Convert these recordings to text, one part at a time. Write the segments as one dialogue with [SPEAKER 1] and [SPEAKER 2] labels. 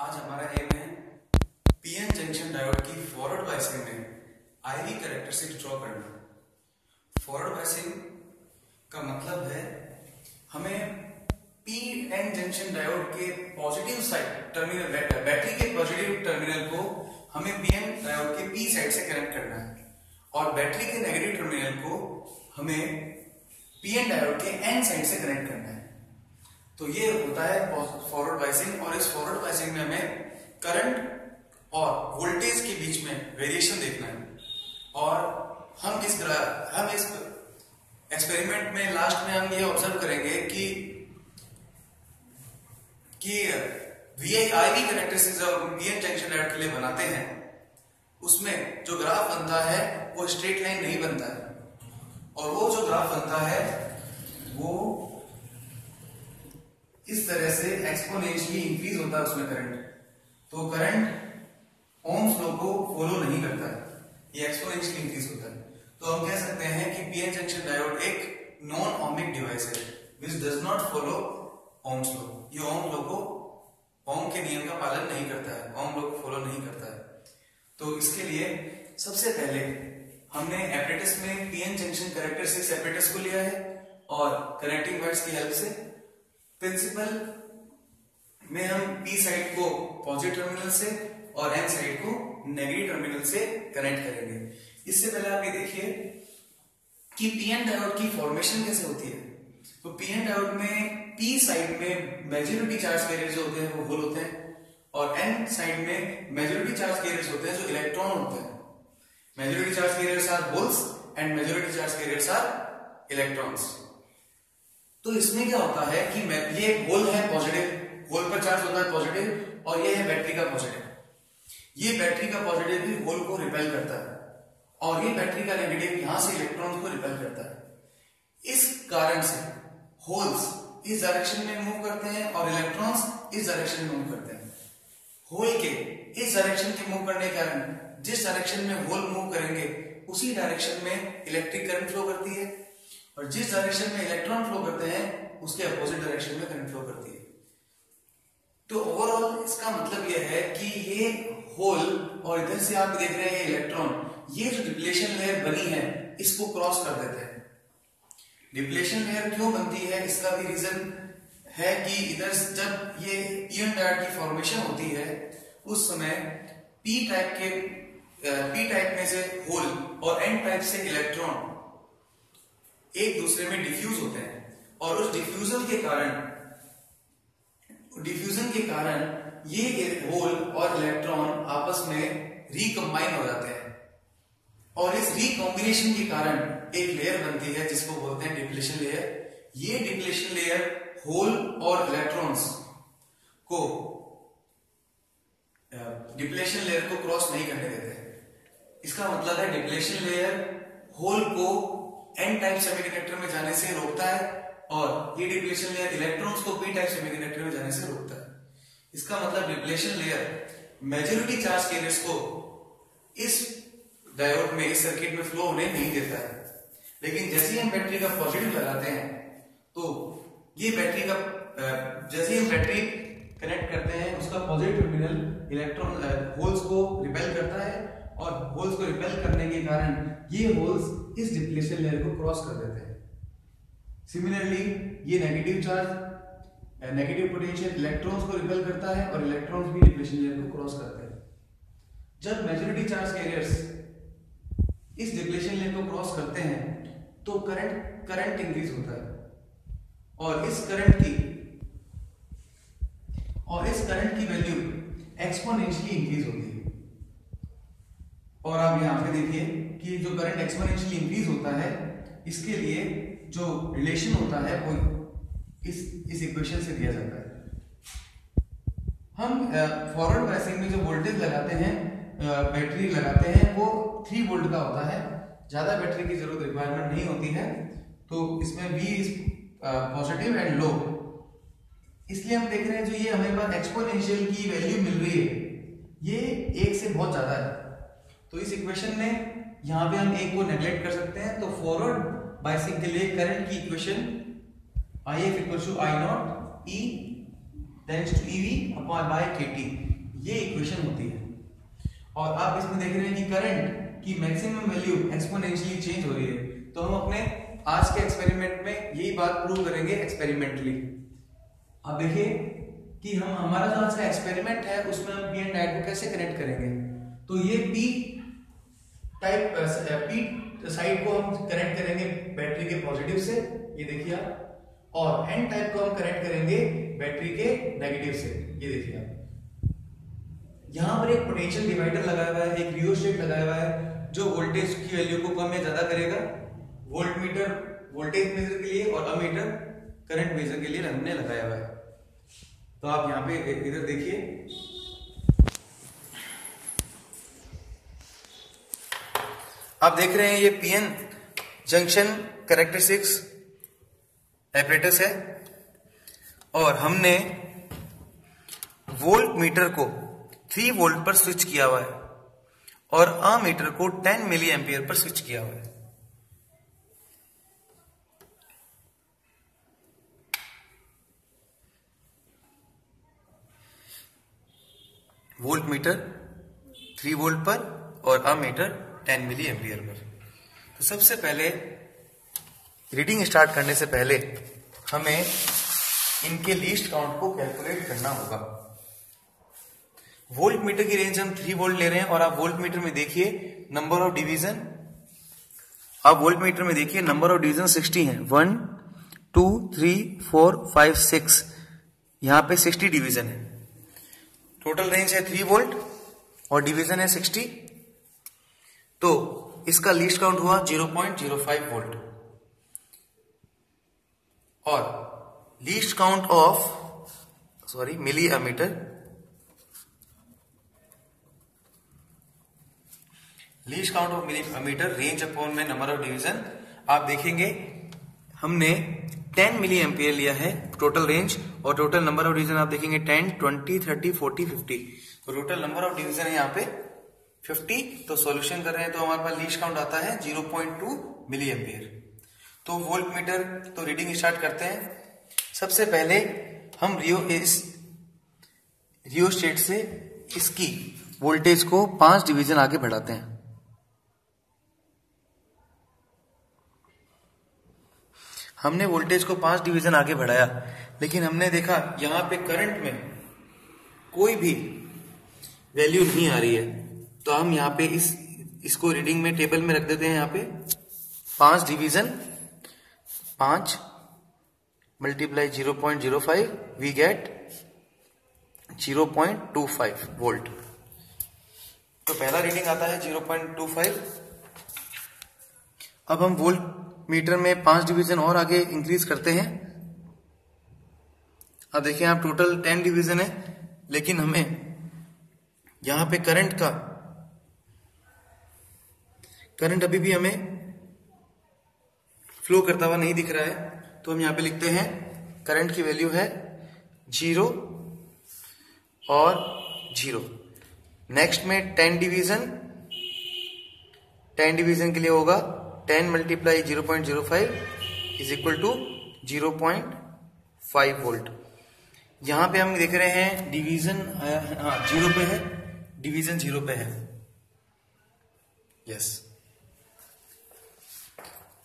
[SPEAKER 1] आज हमारा एम है पीएन जंक्शन डायोड की फॉरवर्ड बायसिंग में आईवी कैरेक्टरिस्टिक ड्रॉ करना। फॉरवर्ड बायसिंग का मतलब है हमें पी एन जंक्शन डायोड के पॉजिटिव साइड टर्मिनल बैटरी के पॉजिटिव टर्मिनल को हमें पीएन डायोड के पी साइड से कनेक्ट करना है। और बैटरी के नेगेटिव टर्मिनल को हमें पीएन डायोड के एन साइड से कनेक्ट करना है। तो ये होता है फॉरवर्ड बाइसिंग और इस फॉरवर्ड बाइसिंग में हमें करंट और वोल्टेज के बीच में वेरिएशन देखना है। और हम इस हम इस एक्सपेरिमेंट में लास्ट में हम ये ऑब्ज़र्व करेंगे कि कि वी आई आई वी कनेक्टरिस्टिक्स जो पीएन जंक्शन डायोड के लिए बनाते हैं, उसमें जो ग्राफ बनता है, वो स्ट्रेट लाइन नहीं बनता है। और वो जो ग्राफ बनता है, वो इस तरह से एक्सपोनेंशियली इंक्रीज होता है उसमें करंट तो करंट ओम्स लॉ को फॉलो नहीं करता है। ये एक्सपोनेंशियली इंक्रीज होता है। तो हम कह सकते हैं कि पीएन जंक्शन डायोड एक नॉन ओमिक डिवाइस है which does not follow Ohm's law ये ओम लॉ को ओम के नियम का पालन नहीं करता है। ओम लॉ को फॉलो नहीं करता है। तो इसके लिए सबसे पहले हमने एपरेटस में पीएन जंक्शन कैरेक्टरिस्टिक्स एपरेटस को लिया है और कनेक्टिंग वायर्स की हेल्प से प्रिंसिपल में हम पी साइड को पॉजिटिव टर्मिनल से और एन साइड को नेगेटिव टर्मिनल से कनेक्ट करेंगे। इससे पहले आप ये देखिए कि पीएन डायोड की फॉर्मेशन कैसे होती है। तो पीएन डायोड में पी साइड में मेजोरिटी चार्ज कैरियर जो होते हैं, वो होल होते हैं और एन साइड में मेजोरिटी चार्ज कैरियर्स होते हैं, जो इलेक्ट्रॉन होते हैं। Majority charge carriers are holes and majority charge carriers are electrons तो इसमें क्या होता है कि ये होल है पॉजिटिव होल पर चार्ज होता है पॉजिटिव और ये है बैटरी का पॉजिटिव ये बैटरी का पॉजिटिव भी होल को रिपेल करता है और ये बैटरी का नेगेटिव यहाँ से इलेक्ट्रॉन को रिपेल करता है. इस कारण से होल्स इस डायरेक्शन में मूव करते हैं और इलेक्ट्रॉन्स इस डायरेक्शन में मूव करते हैं. होल के इस डायरेक्शन के मूव करने के कारण जिस डायरेक्शन में होल मूव करेंगे, उसी डायरेक्शन में इलेक्ट्रिक करंट फ्लो करती है. और जिस डायरेक्शन में इलेक्ट्रॉन फ्लो करते हैं, उसके अपोजिट डायरेक्शन में करंट फ्लो करती है। तो ओवरऑल इसका मतलब यह है कि ये होल और इधर से आप देख रहे हैं इलेक्ट्रॉन ये जो डिप्लेशन लेयर बनी है, इसको क्रॉस कर देते हैं। डिप्लेशन लेयर क्यों बनती है? इसका भी रीजन है कि इधर जब ये ईयन डायड की फॉर्मेशन होती है, उस समय पी टाइप के पी टाइप में से होल और एन टाइप से इलेक्ट्रॉन एक दूसरे में डिफ्यूज होते हैं। और उस डिफ्यूजन के कारण डिफ्यूजन के कारण ये होल और इलेक्ट्रॉन आपस में रिकम्बाइन हो जाते हैं। और इस रिकॉम्बिनेशन के कारण एक लेयर बनती है, जिसको बोलते हैं डिप्लेशन लेयर ये डिप्लेशन लेयर होल और इलेक्ट्रॉन्स को डिप्लेशन लेयर को क्रॉस नहीं करने देते। इसका मतलब है डिप्लेशन लेयर होल को एन टाइप सेमीकंडक्टर में जाने से रोकता है और ये डिप्लेशन लेयर इलेक्ट्रॉन्स को पी टाइप सेमीकंडक्टर में जाने से रोकता है। इसका मतलब depletion layer majority charge carriers को इस डायोड में, इस सर्किट में फ्लो होने नहीं देता है। लेकिन जैसे ही हम बैटरी का पॉजिटिव लगाते हैं तो ये बैटरी का जैसे ही हम बैटरी कनेक्ट करते हैं, उसका पॉजिटिव टर्मिनल इलेक्ट्रॉन होल्स को रिपेल करता है और होल्स को रिपेल करने के कारण ये होल्स इस डिप्लेशन लेयर को क्रॉस कर देते हैं। सिमिलरली ये negative charge negative potential electrons को रिपेल करता है और इलेक्ट्रॉन्स भी डिप्लेशन लेयर को क्रॉस करते हैं। जब मेजोरिटी चार्ज कैरियर्स इस डिप्लेशन लेयर को क्रॉस करते हैं तो करंट करंट इंक्रीज होता है। और इस करंट की, और इस करंट की वैल्यू एक्सपोनेंशियली इंक्रीज होती है। और आप यहाँ पे देखिए कि जो करंट एक्सपोनेंशियली इंक्रीज होता है, इसके लिए जो रिलेशन होता है, वो इस इस इक्वेशन से दिया जाता है। हम फॉरवर्ड बायसिंग में जो वोल्टेज लगाते हैं बैटरी लगाते हैं, वो थ्री वोल्ट का होता है। ज़्यादा बैटरी की ज़रूरत रिक्वायरमेंट नहीं होती है। तो इसमें B is positive and low इसलिए हम देख रहे हैं जो ये हमें पास एक्सपोनेंशियल की वैल्यू मिल रही है, ये एक से बहुत ज़्यादा है। तो इस इक्वेशन में यहाँ पे हम एक को नेग्लेक्ट कर सकते हैं तो फॉरवर्ड बाइसिंग के लिए करंट की equation I F equal to I naught e tens to EV upon by K T ये इक्वेशन होती है। और आप इसमें देख रहे हैं कि करंट की मैक्सिमम वैल्यू एक्सपोनेंशियली चेंज हो रही है। तो हम अपने आज के एक्सपेरिमेंट में यही बात प्रूव करेंगे एक्सपेरिमेंटली अब देखिए कि हम, हमारा जो आज का एक्सपेरिमेंट है, उसमें हम पी एंड डायट को कैसे कनेक्ट करेंगे? तो ये पी टाइप पी साइड को हम कनेक्ट करेंगे बैटरी के पॉजिटिव से, ये देखिए आप। और एन टाइप को हम कनेक्ट करेंगे बैटरी के नेगेटिव से, ये देखिए आप। यहाँ पर एक पोटेंशियल डिवाइडर लगाया हुआ है, एक रियोस्टेट लगाया हुआ है, जो वोल्टेज की वैल्यू को कम या ज़्यादा करेगा। वोल्ट मीटर वोल्टेज मेजर के लिए और अमीटर करंट मेजर के लिए हमने लगाया हुआ है। तो आप यहाँ पे इधर देखिए। आप देख रहे हैं ये पीएन जंक्शन करेक्टरिस्टिक्स एपरेटस है। और हमने वोल्ट मीटर को 3 वोल्ट पर स्विच किया हुआ है और अमीटर को 10 मिली एम्पियर पर स्विच किया हुआ है। वोल्ट मीटर 3 वोल्ट पर और अमीटर 10 मिली एम्पियर पर तो सबसे पहले रीडिंग स्टार्ट करने से पहले हमें इनके लीस्ट काउंट को कैलकुलेट करना होगा। वोल्ट मीटर की रेंज हम थ्री वोल्ट ले रहे हैं और आप वोल्ट मीटर में देखिए नंबर ऑफ़ डिवीज़न आप वोल्ट मीटर में देखिए नंबर ऑफ़ डिवीज़न 60 है। One two three four five six यहाँ पे 60 डिवीज़न है। टोटल रेंज है थ्री वोल्ट और डिवीज़न है 60 तो इसका लीस्ट काउंट हुआ 0.05 वोल्ट और least count of sorry milli ammeter least count of milli ammeter range upon में नंबर ऑफ़ डिवीज़न आप देखेंगे हमने 10 मिली एम्पियर लिया है टोटल रेंज और टोटल नंबर ऑफ़ डिवीज़न आप देखेंगे 10, 20, 30, 40, 50 तो टोटल नंबर ऑफ़ डिवीज़न है यहाँ पे 50 तो सॉल्यूशन कर रहे हैं तो हमारे पास लीस्ट काउंट आता है 0.2 मिली एम्पियर तो वोल्ट मीटर तो रीडिंग स्टार्ट करते हैं। सबसे पहले हम रियो इस रियो स्टेट से इसकी वोल्टेज को पाँच डिवीज़न आगे बढ़ाते हैं। हमने वोल्टेज को पाँच डिवीज़न आगे बढ़ाया, लेकिन हमने देखा यहाँ पे करंट में कोई भी वैल्यू नहीं आ रही है। तो हम यहाँ पे इस, इसको रीडिंग में टेबल में रख देते हैं यहाँ पे। पाँच डिवीज़न पाँच multiply zero point zero five we get zero point two five volt तो पहला रीडिंग आता है ज़ीरो पॉइंट टू फाइव अब हम वोल्ट मीटर में पाँच डिवीज़न और आगे इंक्रीज करते हैं। अब देखिए आप टोटल टेन डिवीज़न है, लेकिन हमें यहाँ पे करंट का करंट अभी भी हमें फ्लो करता हुआ नहीं दिख रहा है। तो हम यहाँ पे लिखते हैं, करंट की वैल्यू है ज़ीरो और ज़ीरो नेक्स्ट में टेन डिवीज़न टेन डिवीज़न के लिए होगा। Ten multiply zero point zero five is equal to zero point five volt यहाँ पे हम देख रहे हैं डिवीज़न हाँ ज़ीरो पे है डिवीज़न ज़ीरो पे है। यस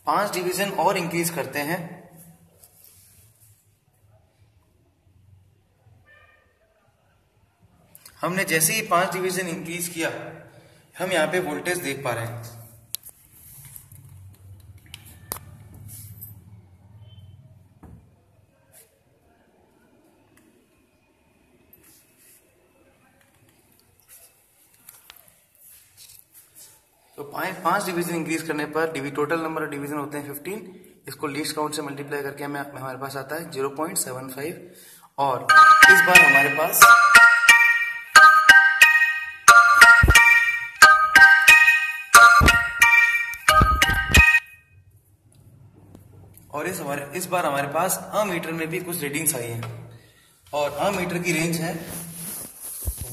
[SPEAKER 1] पाँच डिवीज़न और इंक्रीज करते हैं। हमने जैसे ही पाँच डिवीज़न इंक्रीज किया, हम यहाँ पे वोल्टेज देख पा रहे हैं। तो पाँच पाँच डिवीज़न इंक्रीज करने पर डिवी टोटल नंबर ऑफ़ डिवीज़न होते हैं 15 इसको लीस्ट काउंट से मल्टीप्लाई करके हमें हमारे पास आता है 0.75 और इस बार हमारे पास और इस हमारे इस बार हमारे पास अ मीटर में भी कुछ रीडिंग्स आई हैं। और अ मीटर की रेंज है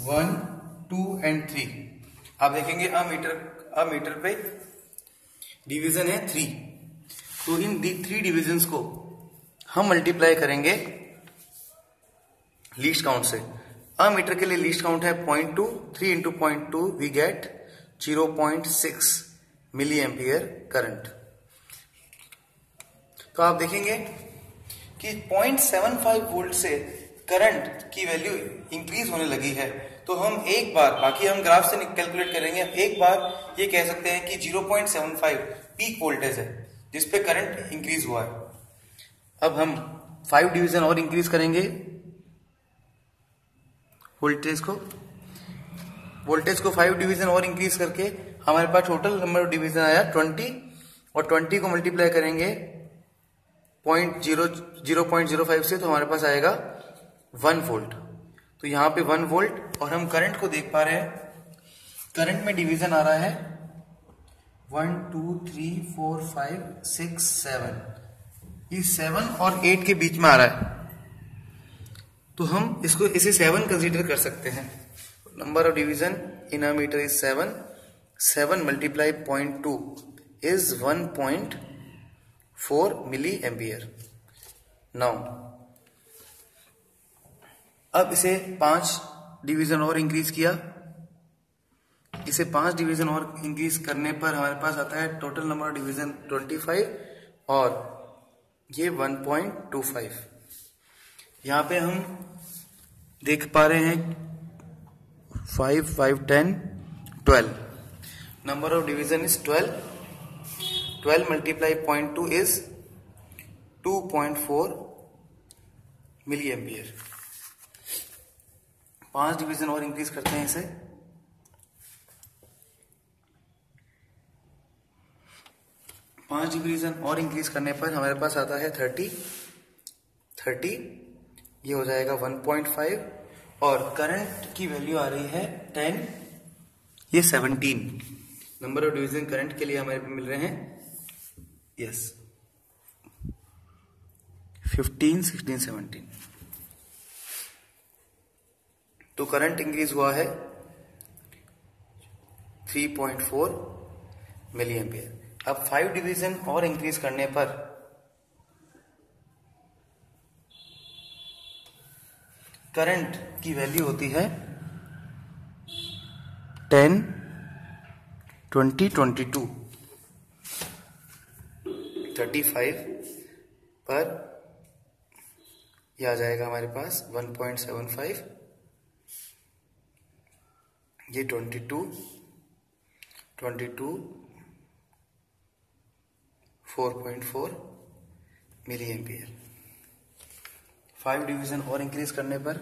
[SPEAKER 1] वन टू एंड थ्री आप देखेंगे अ मीटर अ मीटर पे डिवीज़न है थ्री। तो इन थ्री डिविजन्स को हम मल्टीप्लाई करेंगे लीस्ट काउंट से। अमीटर के लिए लीस्ट काउंट है point two, three into point two we get zero point six milli ampere current. तो आप देखेंगे कि पॉइंट सेवन फाइव वोल्ट से करंट की वैल्यू इंक्रीज होने लगी है। तो हम एक बार, बाकी हम ग्राफ से कैलकुलेट करेंगे, एक बार ये कह सकते हैं कि 0.75 पीक वोल्टेज है जिसपे करंट इंक्रीज हुआ है। अब हम फाइव डिवीज़न और इंक्रीज करेंगे वोल्टेज को। वोल्टेज को फाइव डिवीज़न और इंक्रीज करके हमारे पास टोटल नंबर ऑफ़ डिवीज़न आया ट्वेंटी और ट्वेंटी को मल्टीप्लाई करेंगे point zero zero point zero five से तो हमारे पास आएगा वन वोल्ट तो यहाँ पे वन वोल्ट और हम करंट को देख पा रहे हैं। करंट में डिवीज़न आ रहा है। One two three four five six seven ये सेवन और एट के बीच में आ रहा है। तो हम इसको इसे सेवन कंसीडर कर सकते हैं। Number of division in meter is seven seven multiply point two is one point four milli ampere now अब इसे पाँच डिवीज़न और इंक्रीज किया। इसे पाँच डिवीज़न और इंक्रीज करने पर हमारे पास आता है total number of division twenty five और ये वन पॉइंट टू फाइव यहाँ पे हम देख पा रहे हैं five five ten twelve number of division is twelve twelve multiply point two is two point four milli ampere पाँच डिवीज़न और इंक्रीज करते हैं इसे। पाँच डिवीज़न और इंक्रीज करने पर हमारे पास आता है थर्टी थर्टी ये हो जाएगा वन पॉइंट फाइव और करंट की वैल्यू आ रही है टेन ये seventeen number of division current के लिए हमारे पे मिल रहे हैं यस फिफ्टीन सिक्सटीन सेवनटीन तो करंट इंक्रीज हुआ है 3.4 मिली एम्पियर अब फाइव डिवीज़न और इंक्रीज करने पर करंट की वैल्यू होती है 10 20 22 35 पर यह आ जाएगा हमारे पास 1.75 ये 22 22 4.4 मिली एम्पियर। फाइव डिवीज़न और इंक्रीज करने पर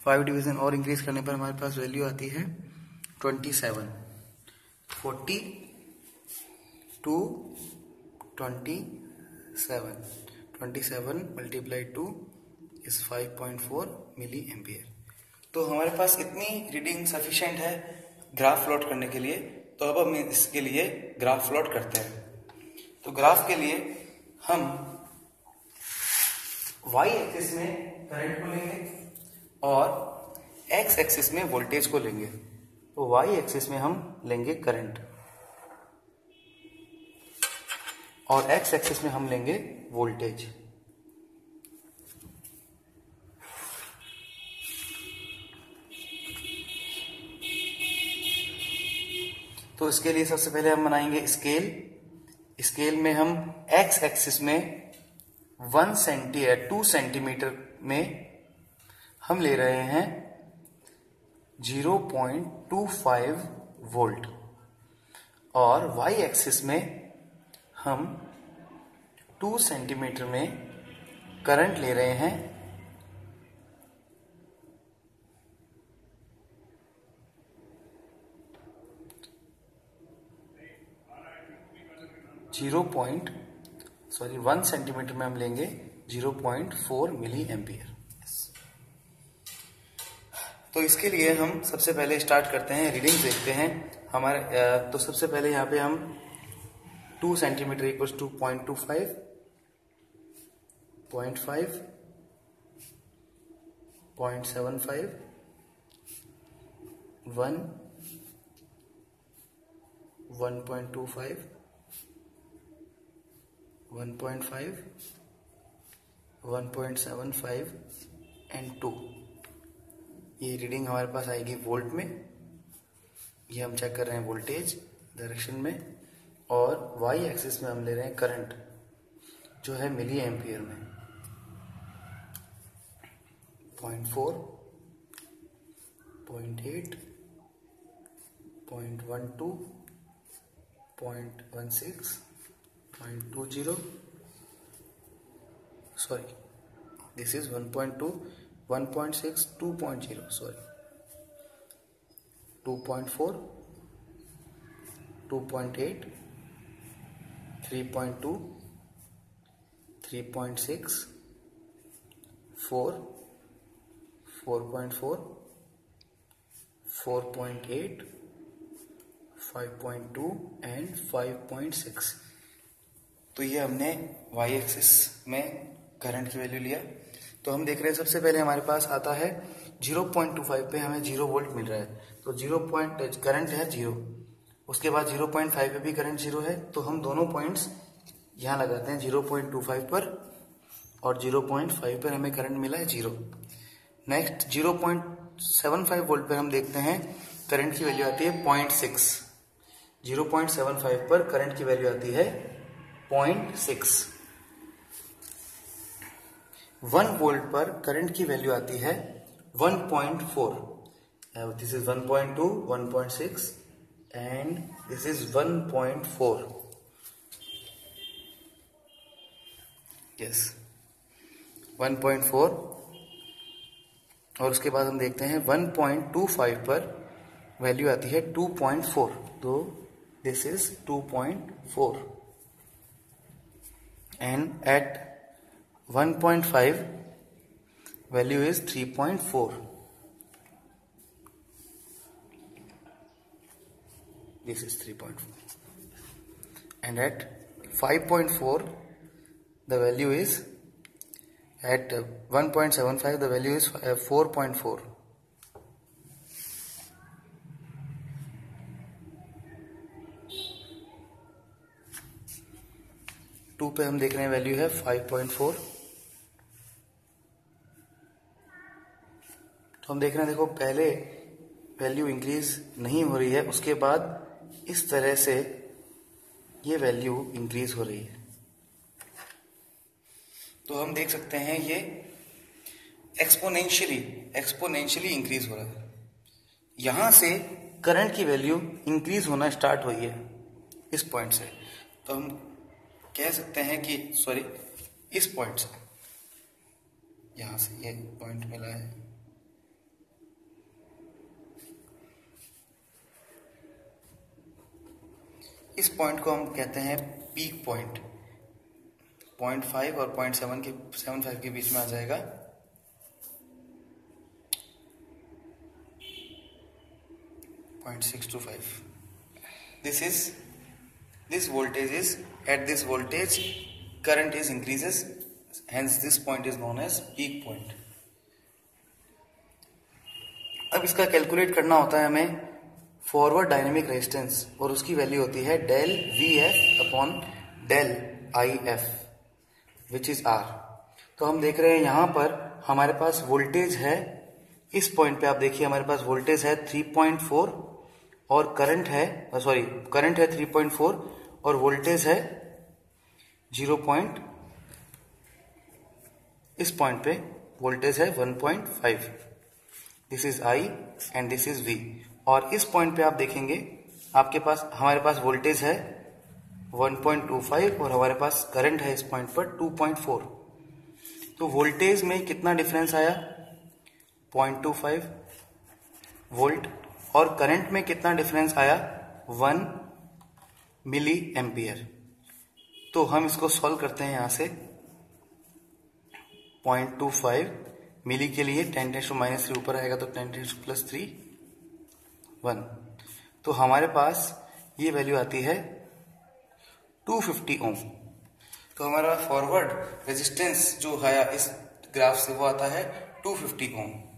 [SPEAKER 1] फाइव डिवीज़न और इंक्रीज करने पर हमारे पास वैल्यू आती है twenty seven. Forty two twenty seven. Twenty seven multiply two is five point four milli ampere. तो हमारे पास इतनी रीडिंग सफिशेंट है ग्राफ प्लॉट करने के लिए। तो अब हम इसके लिए ग्राफ प्लॉट करते हैं। तो ग्राफ के लिए हम y एक्सिस में करंट को लेंगे और x एक्सिस में वोल्टेज को लेंगे। तो y एक्सिस में हम लेंगे करंट और x एक्सिस में हम लेंगे वोल्टेज तो इसके लिए सबसे पहले हम बनाएँगे स्केल स्केल में हम एक्स एक्सिस में वन सेंटी टू सेंटीमीटर में हम ले रहे हैं zero point two five volt. और वाई एक्सिस में हम टू सेंटीमीटर में करंट ले रहे हैं। Zero point sorry one centimeter में हम लेंगे zero point four milli ampere. तो इसके लिए हम सबसे पहले स्टार्ट करते हैं रीडिंग देखते हैं। हमारे तो सबसे पहले यहाँ पे हम two centimeter equal to point two five point five point seven five
[SPEAKER 2] one one point two five one point five one point seven five and two ये रीडिंग हमारे पास आएगी वोल्ट में। ये हम चेक कर रहे हैं वोल्टेज डायरेक्शन में और वाई एक्सिस में हम ले रहे हैं करंट जो है मिली एम्पियर में। Point four point eight point one two point one six point two zero sorry this is one point two one point six two point zero sorry two point four two point eight three point two three point six four four point four four point eight five point two and five point six तो ये हमने Y axis में current की value लिया। तो हम देख रहे हैं सबसे पहले हमारे पास आता है 0.25 पे हमें ज़ीरो वोल्ट मिल रहा है। तो ज़ीरो पॉइंट करंट है ज़ीरो उसके बाद 0.5 पे भी करंट ज़ीरो है। तो हम दोनों पॉइंट्स यहाँ लगाते हैं 0.25 पर और 0.5 पर हमें करंट मिला है ज़ीरो नेक्स्ट 0.75 वोल्ट पर हम देखते हैं करंट की वैल्यू आती है point six zero point seven five पर करंट की वैल्यू आती है पॉइंट सिक्स वन वोल्ट पर करंट की वैल्यू आती है one point four. This is one point two, one point six and this is one point four. Yes one point four. और उसके बाद हम देखते हैं वन पॉइंट टू फाइव पर वैल्यू आती है टू पॉइंट फोर। तो this is two point four. And at 1.5 value is 3.4 this is 3.4 and at 5.4 the value is at 1.75 the value is 4.4 two पे हम देख रहे हैं वैल्यू है 5.4 तो हम देख रहे हैं, देखो, पहले वैल्यू इंक्रीज नहीं हो रही है, उसके बाद इस तरह से ये वैल्यू इंक्रीज हो रही है। तो हम देख सकते हैं, ये एक्सपोनेंशियली एक्सपोनेंशियली इंक्रीज हो रहा है। यहाँ से करंट की वैल्यू इंक्रीज होना स्टार्ट हुई है, इस पॉइंट से। तो हम कह सकते हैं कि सॉरी इस पॉइंट से। यहाँ से ये पॉइंट मिला है। इस पॉइंट को हम कहते हैं पीक पॉइंट पॉइंट फाइव और पॉइंट सेवन के सेवन फाइव के बीच में आ जाएगा. Point six two five this is this voltage is at this voltage, current is increases, hence this point is known as peak point. अब इसका calculate करना होता है हमें फॉरवर्ड डायनेमिक रेजिस्टेंस और उसकी वैल्यू होती है del V F upon del I F which is R तो हम देख रहे हैं यहाँ पर हमारे पास वोल्टेज है। इस पॉइंट पे आप देखिए हमारे पास वोल्टेज है 3.4 और करंट है सॉरी करंट है 3.4 और वोल्टेज है ज़ीरो पॉइंट इस पॉइंट पे वोल्टेज है 1.5 this is I and this is V और इस पॉइंट पे आप देखेंगे, आपके पास, हमारे पास वोल्टेज है 1.25 और हमारे पास करंट है इस पॉइंट पर 2.4 तो वोल्टेज में कितना डिफरेंस आया? 0.25 वोल्ट और करंट में कितना डिफरेंस आया? 1 मिली एम्पियर तो हम इसको सॉल्व करते हैं यहाँ से 0.25 मिली के लिए ten tens to minus three ऊपर आएगा तो ten tens to plus three one. तो हमारे पास ये वैल्यू आती है 250 फिफ्टी ओम तो हमारा फॉरवर्ड रेजिस्टेंस जो है इस ग्राफ से वो आता है 250 फिफ्टी ओम